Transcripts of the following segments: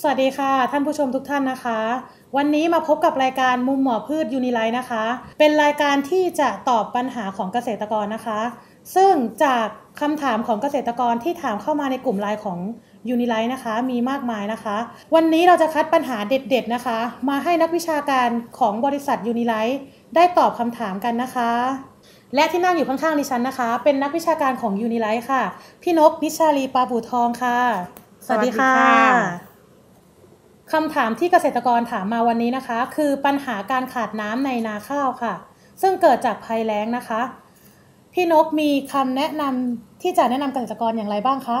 สวัสดีค่ะ ท่านผู้ชมทุกท่านนะคะ วันนี้มาพบกับรายการมุมหมอพืชยูนิไลฟ์นะคะ เป็นรายการที่จะตอบปัญหาของเกษตรกรนะคะ ซึ่งจากคำถามของเกษตรกรที่ถามเข้ามาในกลุ่มไลน์ของยูนิไลฟ์นะคะมีมากมายนะคะ วันนี้เราจะคัดปัญหาเด็ดๆนะคะ มาให้นักวิชาการของบริษัทยูนิไลฟ์ได้ตอบคำถามกันนะคะ และที่นั่งอยู่ข้างๆดิฉันนะคะ เป็นนักวิชาการของยูนิไลฟ์ค่ะ พี่นกนิชาลีปาบูทองค่ะ สวัสดีค่ะ ค่ะคำถามที่เกษตรกรถามมาวันนี้นะคะ คือปัญหาการขาดน้ำในนาข้าวค่ะ ซึ่งเกิดจากภัยแล้งนะคะ พี่นกมีคำแนะนำที่จะแนะนำเกษตรกรอย่างไรบ้างคะ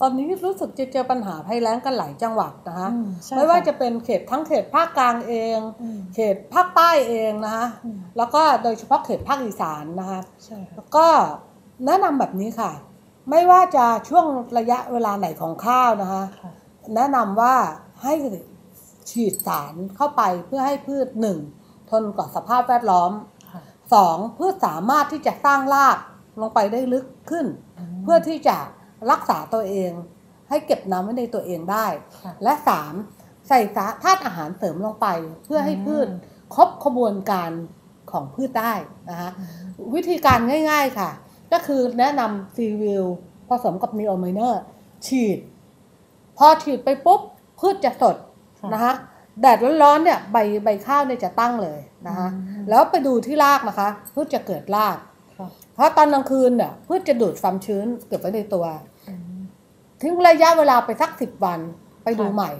ตอนนี้รู้สึกจะเจอปัญหาภัยแล้งกันหลายจังหวัดนะคะอืมใช่ไม่ว่าค่จะเป็นเขตทั้งเขตภาคกลางเองอืมเขตภาคใต้เองนะคะอืมแล้วก็โดยเฉพาะเขตภาคอีสานนะคะใช่ค่ะแล้วก็แนะนำแบบนี้ค่ะ ไม่ว่าจะช่วงระยะเวลาไหนของข้าวนะคะค่ะแนะนำว่า ให้ฉีดสารเข้าไปเพื่อให้พืชหนึ่งทนกับสภาพแวดล้อมค่ะสองพืชสามารถที่จะสร้างรากลงไปได้ลึกขึ้น เพื่อที่จะรักษาตัวเอง ให้เก็บน้ำไว้ในตัวเองได้ค่ะและสามใส่สารธาตุอาหารเสริมลงไป เพื่อให้พืชครบขบวนการของพืชได้นะคะวิธีการง่ายๆค่ะ ก็คือแนะนำซีวิลผสมกับนีโอไมเนอร์ฉีด พอฉีดไปปุ๊บ พืชจะสดค่ะนะคะแดดร้อนๆเนี่ยใบใบข้าวเนี่ยจะตั้งเลยนะคะอืมแล้วไปดูที่รากนะคะพืชจะเกิดรากค่ะเพราะตอนกลางคืนเนี่ยพืชจะดูดความชื้นเก็บไว้ในตัวอืมทิ้งระยะเวลาไปสักสิบวันไปดูค่ะใหม่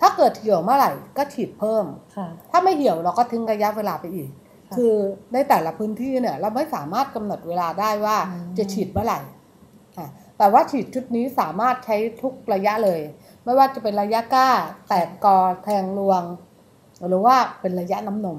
ถ้าเกิดเหี่ยวเมื่อไหร่ก็ฉีดเพิ่มค่ะถ้าไม่เหี่ยวเราก็ทิ้งระยะเวลาไปอีกค่ะคือในแต่ละพื้นที่เนี่ย เราไม่สามารถกำหนดเวลาได้ว่าอืมจะฉีดเมื่อไหร่ค่ะแต่ว่าฉีดชุดนี้สามารถใช้ทุกระยะเลย ไม่ว่าจะเป็นระยะก้า แตกกอแทงรวง หรือว่าเป็นระยะน้ำนม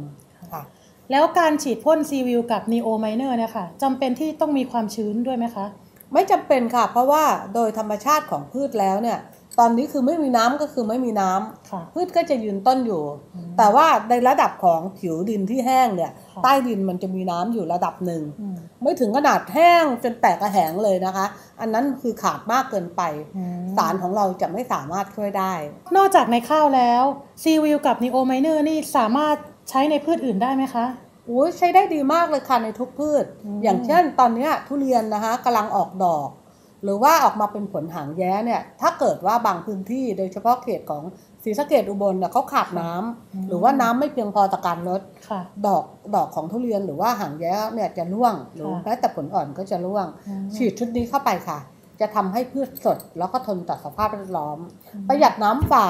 ค่ะแล้วการฉีดพ่นซีวิลกับนีโอไมเนอร์เนี่ยค่ะจำเป็นที่ต้องมีความชื้นด้วยไหมคะ ไม่จำเป็นค่ะ เพราะว่าโดยธรรมชาติของพืชแล้วเนี่ย ตอนนี้คือไม่มีน้ำก็คือไม่มีน้ำค่ะพืชก็จะยืนต้นอยู่อืมแต่ว่าในระดับของผิวดินที่แห้งเนี่ยค่ะใต้ดินมันจะมีน้ำอยู่ระดับหนึ่งอืมไม่ถึงขนาดแห้งจนแตกกระแหงเลยนะคะ อันนั้นคือขาดมากเกินไปอืมสารของเราจะไม่สามารถช่วยได้ นอกจากในข้าวแล้วซีวิลกับนีโอไมเนอร์นี่สามารถใช้ในพืชอื่นได้ไหมคะอุ้ยใช้ได้ดีมากเลยค่ะในทุกพืชอืมอย่างเช่นตอนเนี้ยทุเรียนนะคะกำลังออกดอก หรือว่าออกมาเป็นผลหางแย้เนี่ยถ้าเกิดว่าบางพื้นที่โดยเฉพาะเขตของศรีสะเกดอุบลเนี่ยเขาขาดน้ำหรือว่าน้ำไม่เพียงพอต่อการลดค่ะดอกดอกของทุเรียนหรือว่าหางแย้เนี่ยจะร่วงหรือค่ะแม้แต่ผลอ่อนก็จะร่วงอืมฉีดชุดนี้เข้าไปค่ะ จะทำให้พืชสดแล้วก็ทนต่อสภาพแวดล้อมอืมประหยัดน้ำฝ่า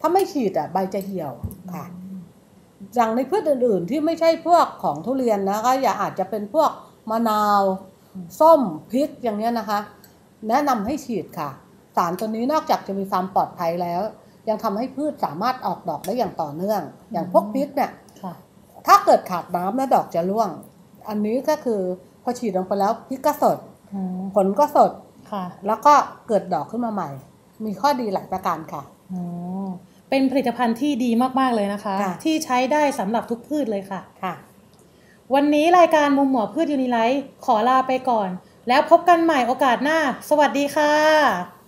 ถ้าไม่ฉีดอะใบจะเหี่ยวค่ะอย่างในพืชอื่น ๆ ที่ไม่ใช่พวกของทุเรียนนะก็อย่าอาจจะเป็นพวกมะนาวอืมส้มพริกอย่างเนี้ยนะคะ แนะนำให้ฉีดค่ะ สารตัวนี้นอกจากจะมีความปลอดภัยแล้ว ยังทำให้พืชสามารถออกดอกได้อย่างต่อเนื่อง อย่างพวกพริกเนี่ยค่ะถ้าเกิดขาดน้ำแล้วดอกจะร่วง อันนี้ก็คือพอฉีดลงไปแล้วพริกก็สดอืมผลก็สดค่ะแล้วก็เกิดดอกขึ้นมาใหม่ มีข้อดีหลายประการค่ะอ๋อเป็นผลิตภัณฑ์ที่ดีมาก ๆ เลยนะคะค่ะที่ใช้ได้สำหรับทุกพืชเลยค่ะค่ะ วันนี้รายการมุมหมอพืชยูนิไลท์ขอลาไปก่อน แล้วพบกันใหม่โอกาสหน้า สวัสดีค่ะ